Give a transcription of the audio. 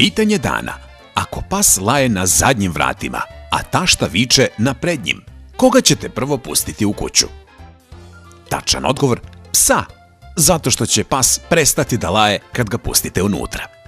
Pitanje dana. Ako pas laje na zadnjim vratima, a tašta viče na prednjim, koga ćete prvo pustiti u kuću? Tačan odgovor, psa, zato što će pas prestati da laje kad ga pustite unutra.